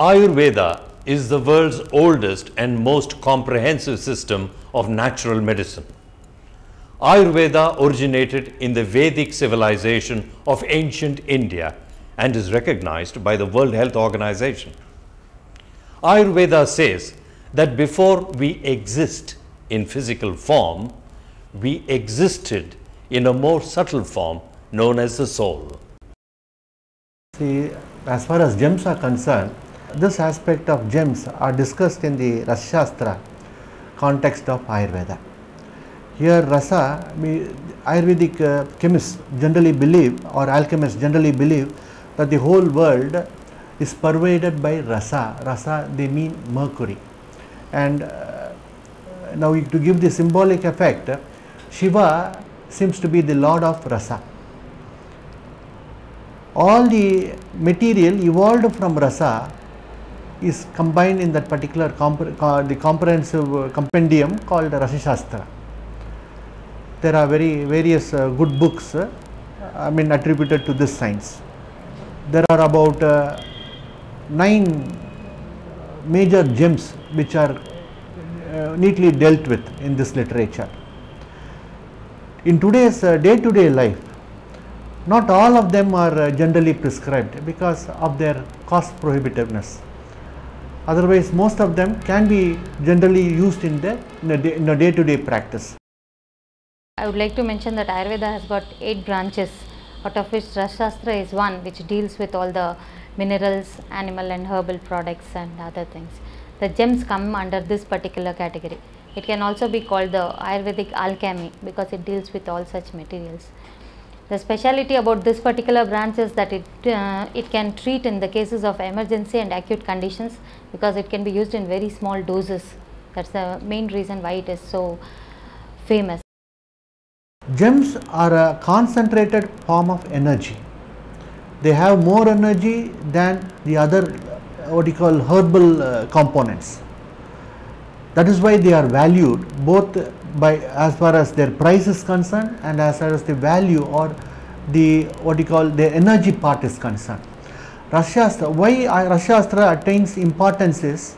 Ayurveda is the world's oldest and most comprehensive system of natural medicine. Ayurveda originated in the Vedic civilization of ancient India and is recognized by the World Health Organization. Ayurveda says that before we exist in physical form, we existed in a more subtle form known as the soul. See, as far as gems are concerned, this aspect of gems are discussed in the Rasashastra context of Ayurveda. Here Rasa, Ayurvedic uh, chemists generally believe or alchemists generally believe that the whole world is pervaded by Rasa. Rasa they mean mercury. And uh, now to give the symbolic effect, Shiva seems to be the lord of Rasa all the material evolved from rasa is combined in that particular compre the comprehensive uh, compendium called Rasashastra. There are very various uh, good books uh, I mean attributed to this science. There are about uh, nine major gems which are uh, neatly dealt with in this literature. In today's day to day life, not all of them are uh, generally prescribed because of their cost prohibitiveness. Otherwise, most of them can be generally used in the in a day to day practice. I would like to mention that Ayurveda has got eight branches, out of which Rasashastra is one which deals with all the minerals, animal and herbal products and other things. The gems come under this particular category. It can also be called the Ayurvedic alchemy because it deals with all such materials. The speciality about this particular branch is that it, uh, it can treat in the cases of emergency and acute conditions because it can be used in very small doses. That's the main reason why it is so famous. Gems are a concentrated form of energy. They have more energy than the other what you call herbal uh, components. That is why they are valued both by as far as their price is concerned and as far as the value or the what you call the energy part is concerned. Rasashastra, why Rasashastra attains importance is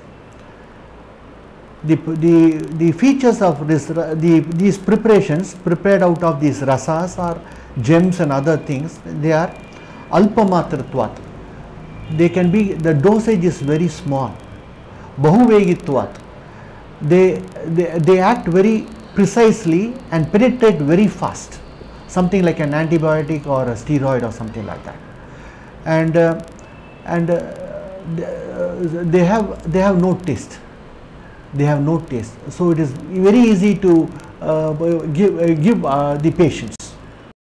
the, the, the features of this, the, these preparations prepared out of these rasas or gems and other things, they are alpamatratvat. They can be, the dosage is very small. Bahuvegitvat. They, they, they act very precisely and penetrate very fast. Something like an antibiotic or a steroid or something like that. And, uh, and uh, they have, they have no taste they have no taste. So it is very easy to uh, give, uh, give uh, the patients.